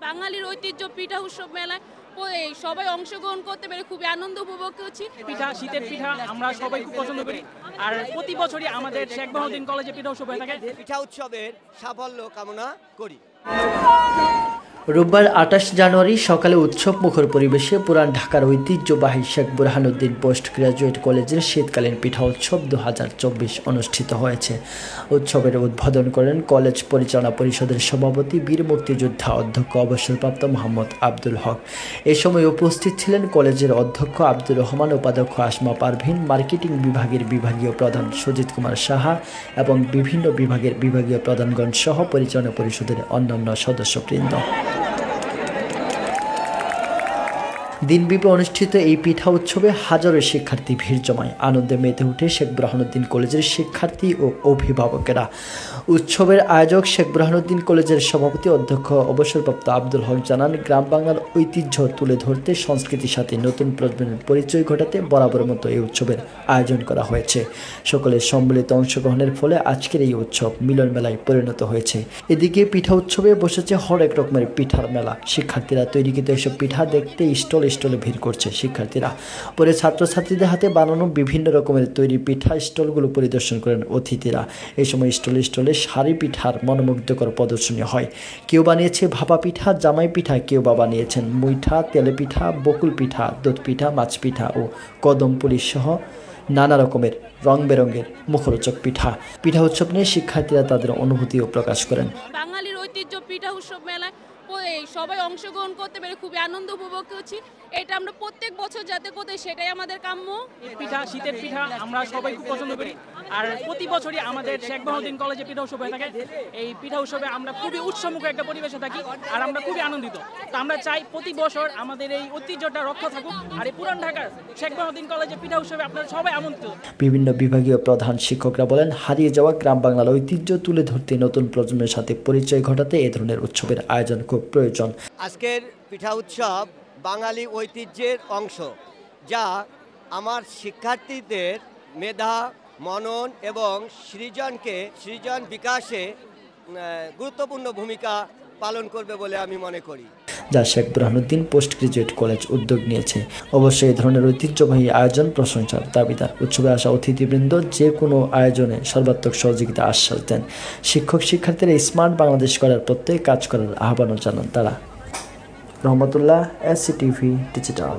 বাঙালির ঐতিহ্য পিঠা উৎসব মেলায় ও- এই সবাই অংশগ্রহণ করতে পেরে খুবই আনন্দ উপভোগ করছি। পিঠা শীতের পিঠা আমরা সবাই খুব পছন্দ করি। আর প্রতি বছরই আমাদের শেখ বাহুদ্দিন কলেজে পিঠা উৎসব হয়ে থাকে। পিঠা উৎসবের সাফল্য কামনা করি। রোববার আঠাশ জানুয়ারি সকালে উৎসব মুখর পরিবেশে পুরান ঢাকার ঐতিহ্যবাহী শেখ বুরহানুদ্দিন পোস্ট গ্রাজুয়েট কলেজের শীতকালীন পিঠা উৎসব দু হাজার চব্বিশ অনুষ্ঠিত হয়েছে। উৎসবের উদ্বোধন করেন কলেজ পরিচালনা পরিষদের সভাপতি বীর মুক্তিযোদ্ধা অধ্যক্ষ অবসরপ্রাপ্ত মোহাম্মদ আব্দুল হক। এ সময় উপস্থিত ছিলেন কলেজের অধ্যক্ষ আব্দুর রহমান, উপাধ্যক্ষ আসমা পারভিন, মার্কেটিং বিভাগের বিভাগীয় প্রধান সুজিত কুমার সাহা এবং বিভিন্ন বিভাগের বিভাগীয় প্রধানগণ সহ পরিচালনা পরিষদের অন্যান্য সদস্যবৃন্দ। দিনব্যাপী অনুষ্ঠিত এই পিঠা উৎসবে হাজারো শিক্ষার্থী ভিড় জমায়। আনন্দে মেতে উঠে শেখ ব্রাহনুদ্দিন কলেজের শিক্ষার্থী ও অভিভাবকেরা। উৎসবের আয়োজক শেখ ব্রাহনুদ্দিন কলেজের সভাপতি অধ্যক্ষ অবসরপ্রাপ্ত আব্দুল হক জানান, গ্রাম বাংলার ঐতিহ্য তুলে ধরতে সংস্কৃতির সাথে নতুন প্রজন্মের পরিচয় ঘটাতে বরাবর মতো এই উৎসবের আয়োজন করা হয়েছে। সকলের সম্মিলিত অংশগ্রহণের ফলে আজকের এই উৎসব মিলন মেলায় পরিণত হয়েছে। এদিকে পিঠা উৎসবে বসেছে হরেক রকমের পিঠার মেলা। শিক্ষার্থীরা তৈরিকৃত এসব পিঠা দেখতে স্টল স্টলে ভিড় করছে শিক্ষার্থীরা। পরে ছাত্রছাত্রীদের হাতে বানানো বিভিন্ন রকমের তৈরি পিঠা স্টলগুলো পরিদর্শন করেন অতিথিরা। এই সময় স্টলে স্টলে শাড়ি পিঠার মনোমুগ্ধকর প্রদর্শনী হয়। কেউ বানিয়েছে ভাপা পিঠা, জামাই পিঠা, কেউ বা বানিয়েছেন মুইঠা, তেলে পিঠা, বকুল পিঠা দুধ পিঠা, মাছ পিঠা ও কদম পুলিশ সহ নানা রকমের রং বেরঙের মুখরোচক পিঠা। পিঠা উৎসব নিয়ে শিক্ষার্থীরা তাদের অনুভূতিও প্রকাশ করেন। বাঙালির ঐতিহ্য পিঠা উৎসব মেলায় এই সবাই অংশগ্রহণ করতে পেরে খুবই আনন্দ উপভোগ করছি। এটা আমরা প্রত্যেক বছর যাতে করতে সেটাই আমাদের কাম্য। পিঠা শীতের পিঠা আমরা সবাই খুব পছন্দ করি। আর প্রতি বছরই আমাদের শেখ বাহাউদ্দিন কলেজে পিঠা উৎসব হয়ে থাকে। এই পিঠা উৎসবে আমরা খুবই উৎসমুখ একটা পরিবেশে থাকি আর আমরা খুবই আনন্দিত। তো আমরা চাই প্রতি বছর আমাদের এই ঐতিহ্যটা রক্ষা থাকুক আর এই পুরান ঢাকার শেখ বাহাউদ্দিন কলেজে পিঠা উৎসবে আপনারা সবাই আমন্ত্রিত। বিভিন্ন বিভাগীয় প্রধান শিক্ষকরা বলেন হারিয়ে যাওয়া গ্রাম বাংলার ঐতিহ্য তুলে ধরতে নতুন প্রজন্মের সাথে পরিচয় ঘটাতে এ ধরনের উৎসবের আয়োজন খুব প্রয়োজন। আজকের পিঠা উৎসব বাঙালি ঐতিহ্যের অংশ, যা আমার শিক্ষার্থীদের মেধা, মনন এবং সৃজনকে, সৃজন বিকাশে গুরুত্বপূর্ণ ভূমিকা পালন করবে বলে আমি মনে করি। যা Sheikh Burhanuddin post graduate college উদ্যোগ নিয়েছে। অবশ্যই এই ধরনের ঐতিহ্যবাহী আয়োজন প্রশংসার দাবিদার, উৎসবে আসা অতিথিবৃন্দ যে কোনো আয়োজনে সর্বাত্মক সহযোগিতা আশ্বাস দেন। শিক্ষক শিক্ষার্থীরা স্মার্ট বাংলাদেশ করার প্রত্যেক কাজ করার আহ্বানও জানান তারা। রহমতুল্লাহ এস টিভি ডিজিটাল